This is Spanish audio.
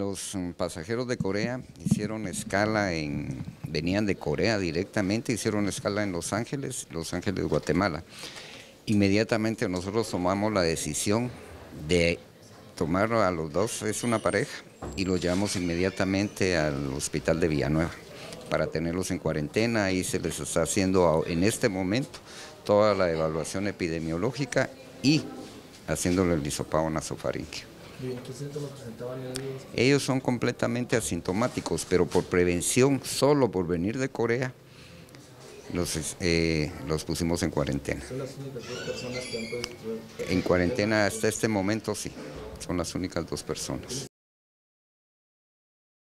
Los mm, pasajeros de Corea hicieron escala en, venían de Corea directamente, hicieron escala en Los Ángeles, Los Ángeles, Guatemala. Inmediatamente nosotros tomamos la decisión de tomar a los dos, es una pareja, y los llevamos inmediatamente al hospital de Villanueva para tenerlos en cuarentena. Ahí se les está haciendo en este momento toda la evaluación epidemiológica y haciéndole el hisopado nasofaríngeo. Ellos son completamente asintomáticos, pero por prevención, solo por venir de Corea, los, eh, los pusimos en cuarentena. ¿Son las únicas dos personas que han En cuarentena hasta este momento sí, son las únicas dos personas.